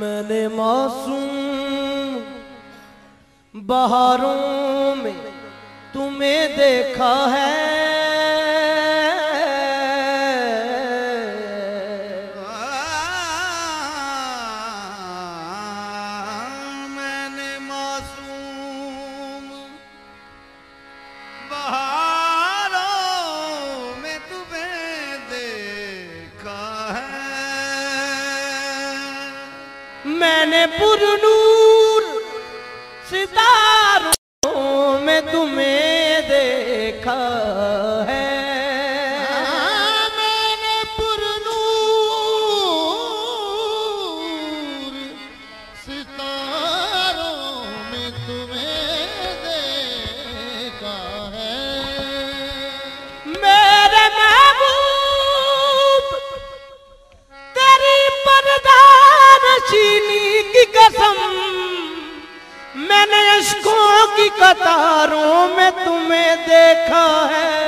میں نے معصوم بہاروں میں تمہیں دیکھا ہے۔ نے پر نور ستاروں میں تمہیں دیکھا ہے۔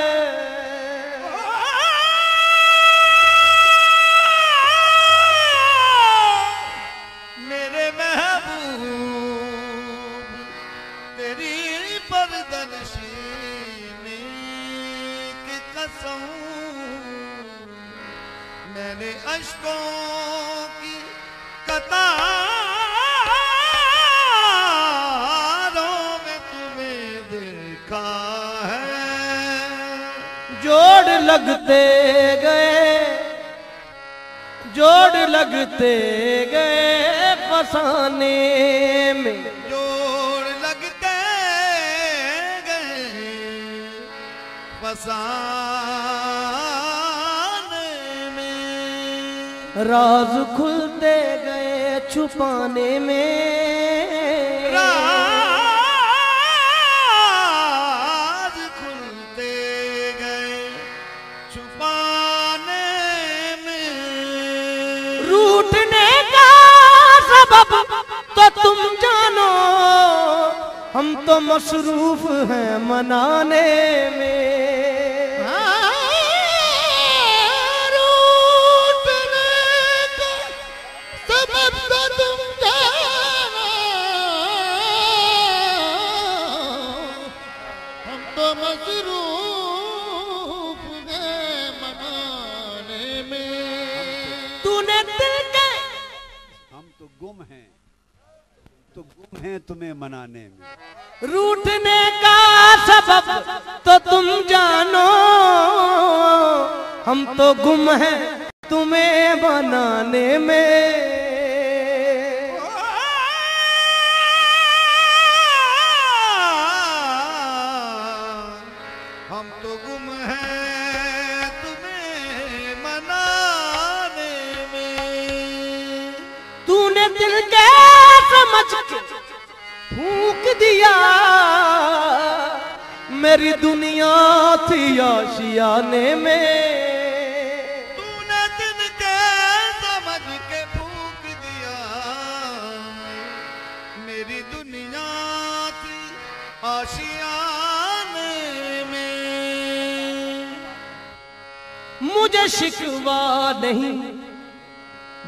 گئے فسانے میں۔ جوڑ لگتے گئے فسانے میں۔ راز کھلتے گئے چھپانے میں۔ سبب تو تم جانو ہم تو مصروف ہیں منانے میں۔ ہیں تمہیں منانے میں۔ روٹنے کا سبب تو تم جانو، ہم تو گم ہیں تمہیں بنانے میں۔ آشیانے میں۔ تو نے دل کے سمجھ کے پھونک دیا۔ میری دنیا تھی آشیانے میں۔ مجھے شکوا نہیں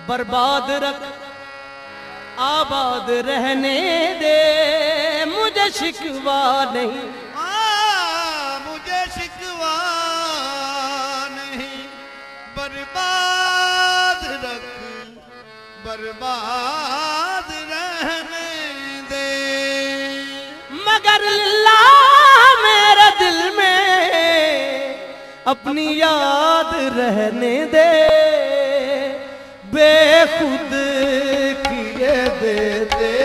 برباد رکھ آباد رہنے دے۔ مجھے شکوا نہیں برباد رہنے دے۔ مگر اللہ میرے دل میں اپنی یاد رہنے دے۔ بے خود کیے دیتے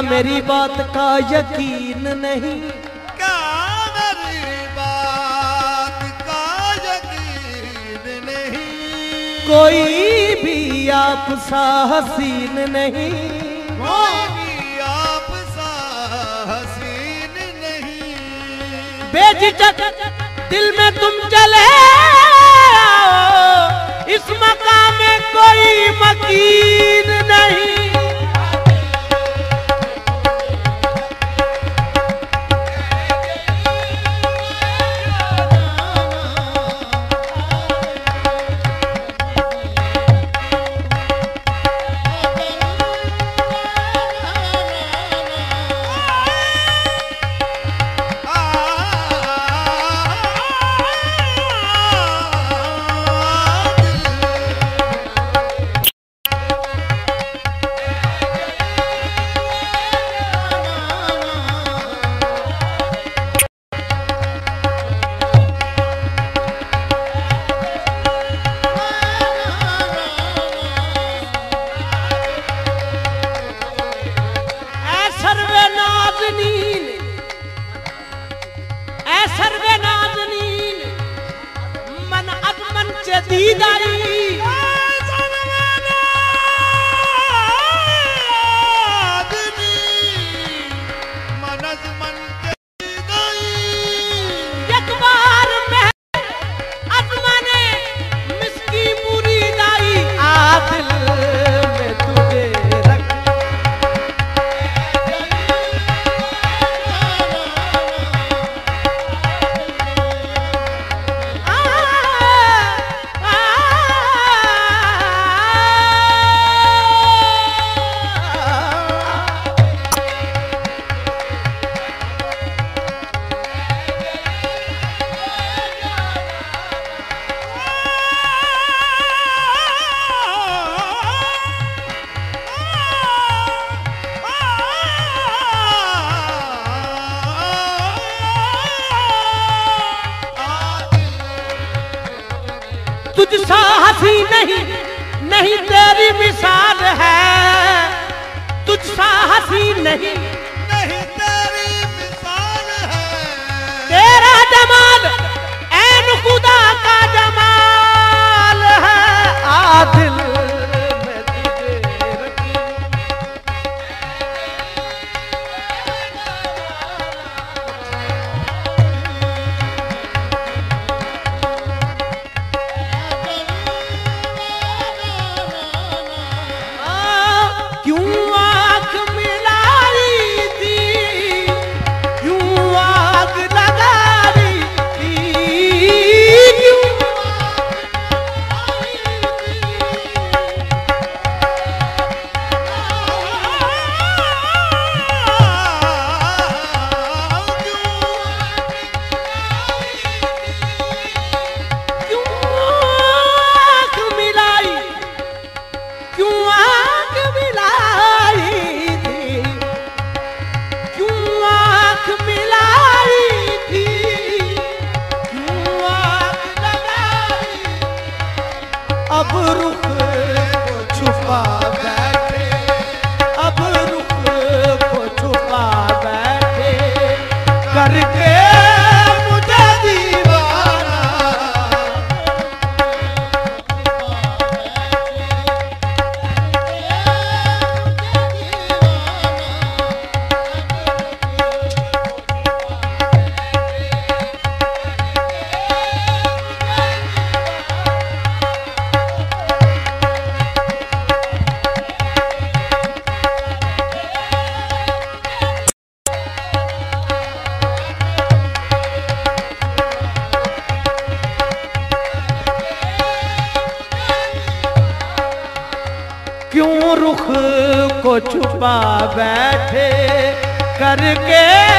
میری بات کا یقین نہیں۔ کیا میری بات کا یقین نہیں۔ کوئی بھی آپ سا حسین نہیں۔ کوئی بھی آپ سا حسین نہیں۔ بے جھجک دل میں تم چلے۔ اس مقام میں کوئی مکین نہیں۔ سرو نازنین من ادمن چدیدائی نہیں۔ تیرا جمال اے خدا کا جمال ہے۔ عادل کو چھپا بیٹھے کر کے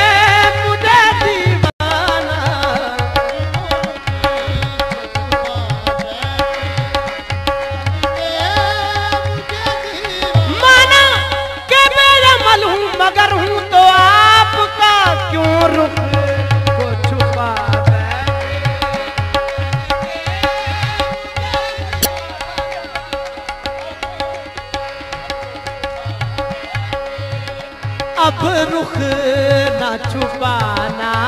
اب رخ نہ چھپانا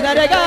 مرے گر